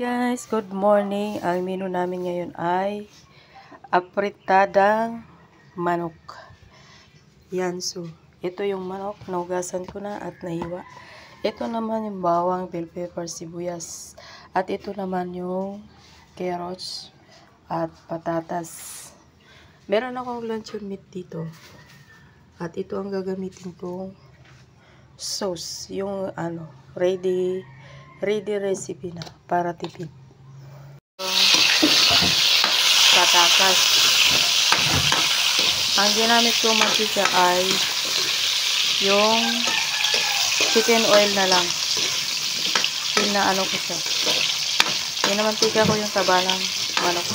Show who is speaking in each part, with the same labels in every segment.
Speaker 1: Guys, good morning. Ang menu namin ngayon ay apritadang manok. Yan, so ito yung manok, naugasan ko na at nahiwa. Ito naman yung bawang, bell pepper, sibuyas. At ito naman yung carrots at patatas. Meron akong luncheon meat dito. At ito ang gagamitin kong sauce. Yung ano, ready ready recipe na para tipid. Patatas. Ang ginamit ko mantika ay yung chicken oil na lang. Pinaano ko siya. Pinamantika ko yung taba manok.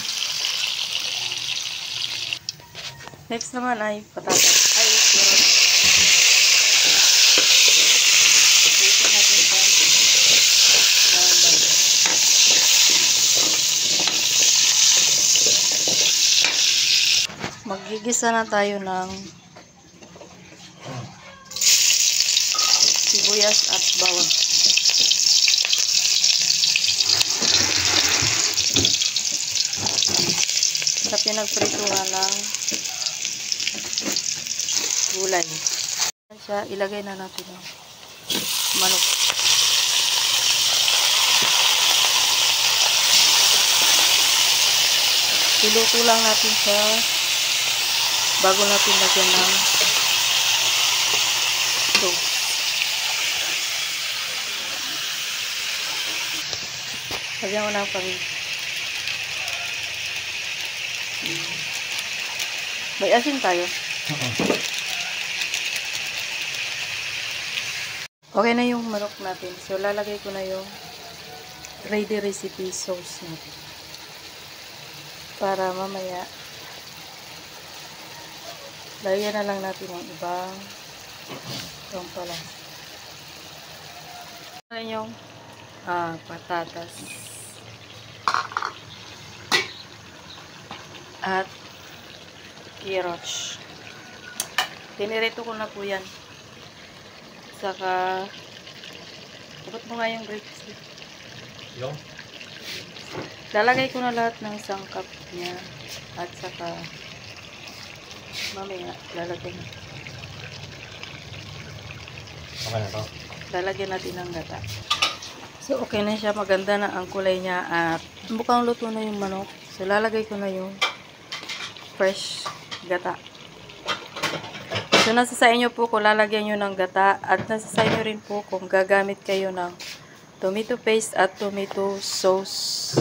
Speaker 1: Next naman ay patatas. Ay, carrot. Dito natin sa brown butter. Magigisa na tayo ng sibuyas at bawang. Sa pinagprituhan ng gulay. Siya, ilagay na natin yung manok. Iluto lang natin siya bago natin lagyan ng sauce. Lagyan ko ng parin. May asin tayo. Okay na yung manok natin. So, lalagay ko na yung ready recipe sauce natin. Para mamaya, lagyan na lang natin ang ibang itong pala. Ano yung ah, patatas. At carrots. Tinirito ko na po yan. Saka, abot mo nga yung grapes.
Speaker 2: Yung?
Speaker 1: Lalagay ko na lahat ng sangkap niya. At saka, mamaya, lalagay na.
Speaker 2: Okay na to.
Speaker 1: Lalagyan natin ng gata. So, okay na siya. Maganda na ang kulay niya. At mukhang luto na yung manok. So, lalagay ko na yung fresh gata. So, nasa sa inyo po kung lalagyan nyo ng gata. At nasa sa inyo rin po kung gagamit kayo ng tomato paste at tomato sauce.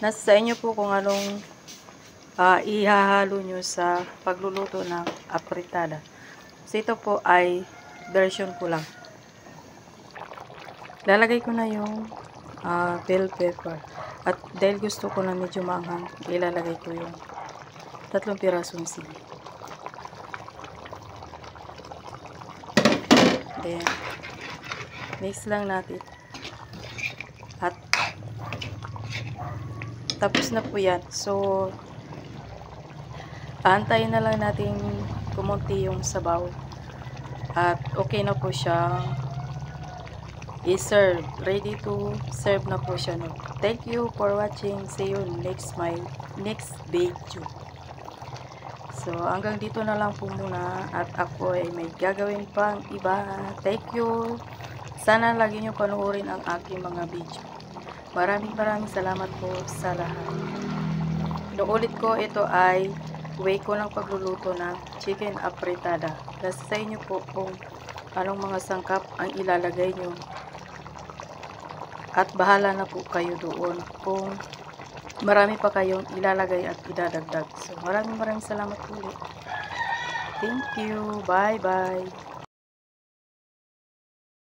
Speaker 1: Nasa sa inyo po kung anong ah, ihahalo nyo sa pagluluto ng apritada. So, ito po ay version ko lang. Lalagay ko na yung ah, bell pepper. At dahil gusto ko na medyo maanghang, ilalagay ko yung tatlong pirasong sili. Then, mix lang natin. At, tapos na po yan. So, aantayin na lang natin kumunti yung sabaw. At, okay na po siyang i-serve. Ready to serve na po siya. No? Thank you for watching. See you next my next video. So, hanggang dito na lang po muna. At ako ay may gagawin pang iba. Thank you. Sana lagi nyo panoorin ang aking mga video. Maraming maraming salamat po sa lahat. Inuulit ko, ito ay way ko ng pagluluto ng chicken apretada. Nasa sa po kung anong mga sangkap ang ilalagay nyo. At bahala na po kayo doon kung marami pa kayong ilalagay at idadagdag. So maraming maraming salamat ulit. Thank you. Bye bye.